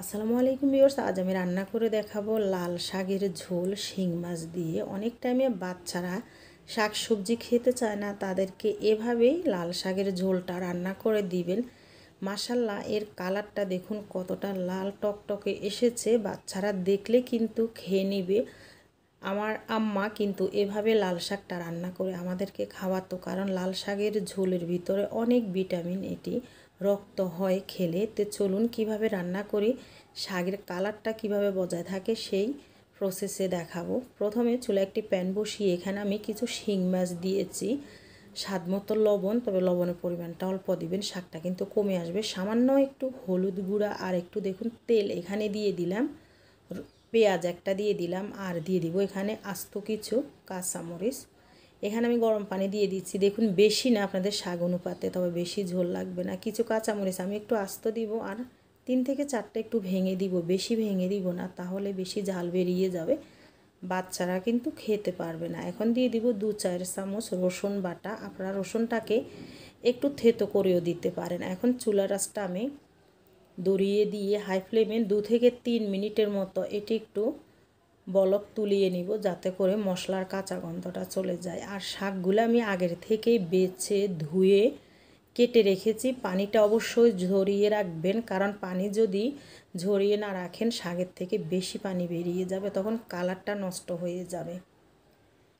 আসসালামু আলাইকুম বিয়র্স আজ আমি রান্না করে দেখাবো লাল শাকের ঝোল শিং মাছ দিয়ে। অনেক টাইমে বাচ্চারা শাক সবজি খেতে চায় না, তাদেরকে এভাবেই লাল শাকের ঝোলটা রান্না করে দিবেন। মাসাল্লাহ এর কালারটা দেখুন কতটা লাল টকটকে এসেছে। বাচ্চারা দেখলে কিন্তু খেয়ে নিবে। আমার আম্মা কিন্তু এভাবে লাল শাকটা রান্না করে আমাদেরকে খাওয়াতো, কারণ লাল শাকের ঝোলের ভিতরে অনেক ভিটামিন এটি। রক্ত হয় খেলে, তো চলুন কীভাবে রান্না করি, শাকের কালারটা কীভাবে বজায় থাকে সেই প্রসেসে দেখাবো। প্রথমে চুলা একটি প্যান বসিয়ে এখানে আমি কিছু শিং মাছ দিয়েছি। স্বাদ মতো লবণ, তবে লবণের পরিমাণটা অল্প দিবেন, শাকটা কিন্তু কমে আসবে। সামান্য একটু হলুদ গুঁড়া আর একটু দেখুন তেল এখানে দিয়ে দিলাম। পেঁয়াজ একটা দিয়ে দিলাম আর দিয়ে দিব এখানে আস্ত কিছু কাঁচামরিচ। এখানে আমি গরম পানি দিয়ে দিচ্ছি। দেখুন, বেশি না আপনাদের শাক অনুপাতে, তবে বেশি ঝোল লাগবে না। কিছু কাঁচামরিচ আমি একটু আস্ত দিব আর তিন থেকে চারটে একটু ভেঙে দিব। বেশি ভেঙে দিব না, তাহলে বেশি ঝাল বেরিয়ে যাবে। বাচ্চারা কিন্তু খেতে পারবে না। এখন দিয়ে দিব দু চার চামচ রসুন বাটা। আপনারা রসুনটাকে একটু থেতো করেও দিতে পারেন। এখন চুলা রাসটা আমি দড়িয়ে দিয়ে হাই ফ্লেমে দু থেকে তিন মিনিটের মতো এটি একটু বলক তুলিয়ে নিব যাতে করে মশলার কাঁচা গন্ধটা চলে যায়। আর শাকগুলো আমি আগের থেকেই বেছে ধুয়ে কেটে রেখেছি। পানিটা অবশ্যই ঝরিয়ে রাখবেন, কারণ পানি যদি ঝরিয়ে না রাখেন, শাকের থেকে বেশি পানি বেরিয়ে যাবে, তখন কালারটা নষ্ট হয়ে যাবে।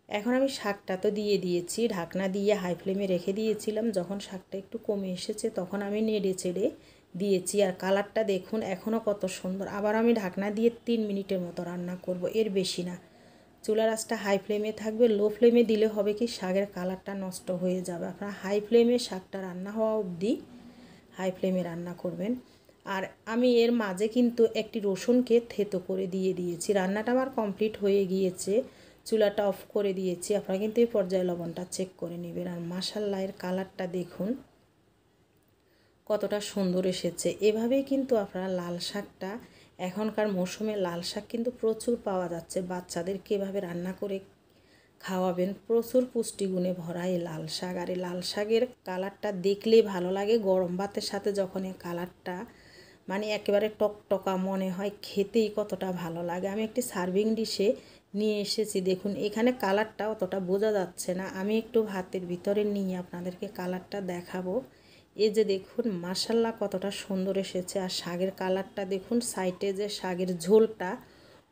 এখন আমি শাকটা তো দিয়ে দিয়েছি, ঢাকনা দিয়ে হাই ফ্লেমে রেখে দিয়েছিলাম। যখন শাকটা একটু কমে এসেছে, তখন আমি নেড়ে চেড়ে দিয়েছি আর কালারটা দেখুন এখনও কত সুন্দর। আবার আমি ঢাকনা দিয়ে তিন মিনিটের মতো রান্না করব, এর বেশি না। চুলার আঁচটা হাই ফ্লেমে থাকবে লো ফ্লেমে দিলে হবে কি শাকের কালারটা নষ্ট হয়ে যাবে। আপনারা হাই ফ্লেমে শাকটা রান্না হওয়া অবধি হাই ফ্লেমে রান্না করবেন। আর আমি এর মাঝে কিন্তু একটি রসুনকে থেতো করে দিয়ে দিয়েছি। রান্নাটা আমার কমপ্লিট হয়ে গিয়েছে, চুলাটা অফ করে দিয়েছি। আপনারা কিন্তু এই পর্যায়ে লবণটা চেক করে নেবেন। আর মাসাল্লা এর কালারটা দেখুন। কতটা সুন্দর এসেছে। এভাবেই কিন্তু আপনারা লাল শাকটা, এখনকার মৌসুমে লাল শাক কিন্তু প্রচুর পাওয়া যাচ্ছে। বাচ্চাদেরকে এভাবে রান্না করে খাওয়াবেন। প্রচুর পুষ্টিগুণে ভরা এই লাল শাক। আর এই লাল শাকের কালারটা দেখলেই ভালো লাগে। গরম ভাতের সাথে যখন এই কালারটা মানে একেবারে টকটকা মনে হয়, খেতেই কতটা ভালো লাগে। আমি একটি সার্ভিং ডিশে নিয়ে এসেছি। দেখুন, এখানে কালারটা অতটা বোঝা যাচ্ছে না। আমি একটু ভাতের ভিতরে নিয়ে আপনাদেরকে কালারটা দেখাবো। এই যে দেখুন মাসাল্লা কতটা সুন্দর এসেছে। আর শাগের কালারটা দেখুন সাইটে যে শাগের ঝোলটা,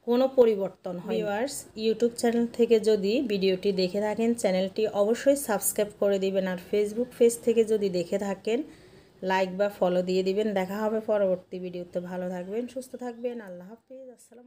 কোনো পরিবর্তন হয় ভিউয়ার্স, ইউটিউব চ্যানেল থেকে যদি ভিডিওটি দেখে থাকেন, চ্যানেলটি অবশ্যই সাবস্ক্রাইব করে দিবেন। আর ফেসবুক পেজ থেকে যদি দেখে থাকেন, লাইক বা ফলো দিয়ে দিবেন। দেখা হবে পরবর্তী ভিডিওতে। ভালো থাকবেন, সুস্থ থাকবেন। আল্লাহ হাফিজ। আসসালাম